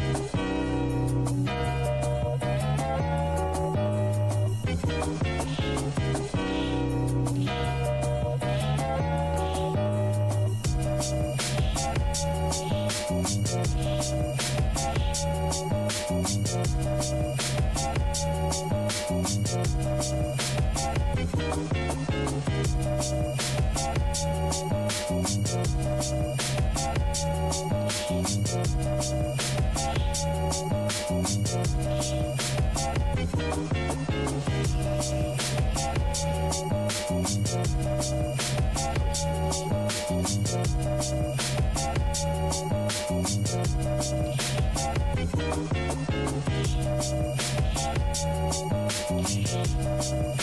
move.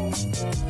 Música